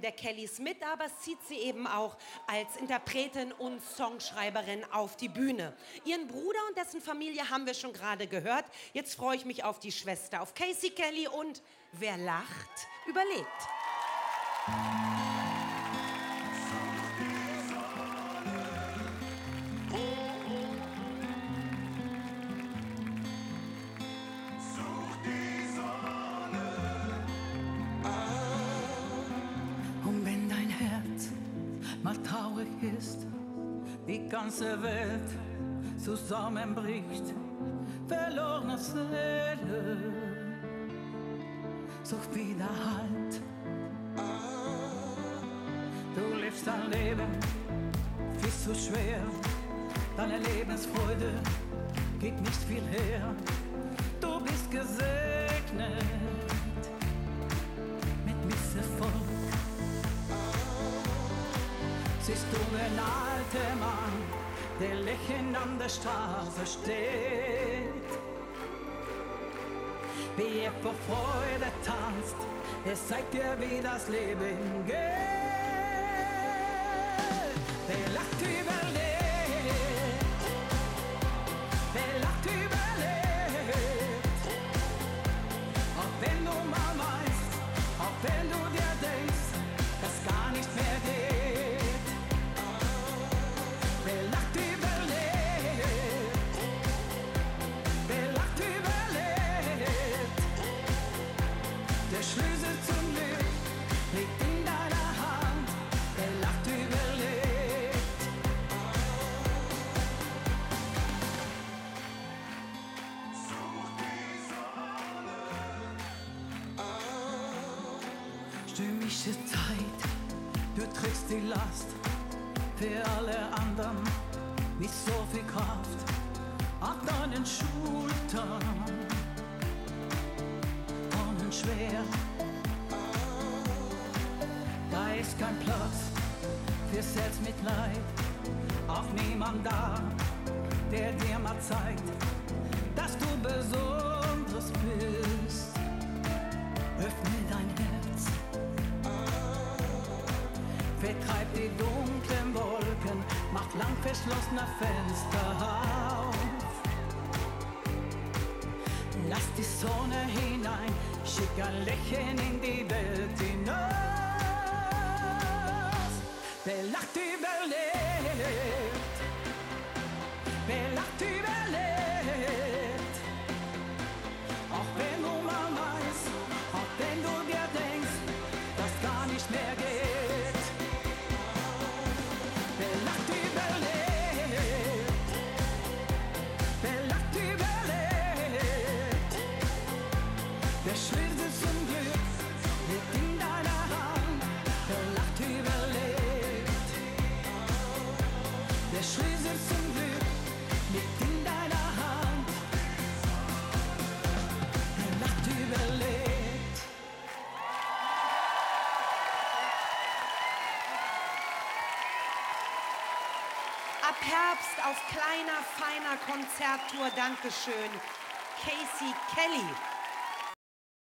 Der Kellys mit, aber zieht sie eben auch als Interpretin und Songschreiberin auf die Bühne. Ihren Bruder und dessen Familie haben wir schon gerade gehört. Jetzt freue ich mich auf die Schwester, auf Casey Kelly und wer lacht, überlebt. Traurig ist, die ganze Welt zusammenbricht, verlorene Seele, such wieder Halt. Du lebst dein Leben viel zu schwer, deine Lebensfreude gibt nicht viel her. Du bist gesegnet Siehst du den alten Mann, der lächelnd an der Straße steht? Wie er vor Freude tanzt, er zeigt dir, wie das Leben geht. Der lacht überlebt, Stürmische Zeit, du trägst die Last für alle anderen mit so viel Kraft auf deinen Schultern. Tonnenschwer, da ist kein Platz für Selbstmitleid, auch niemand da, der dir mal zeigt, dass du besonders bist. Lang verschlossene Fenster auf. Lass die Sonne hinein, schick ein Lächeln in die Welt hinaus. Wer lacht überlebt, wer lacht überlebt. Herbst auf kleiner, feiner Konzerttour. Dankeschön. Casey Kelly.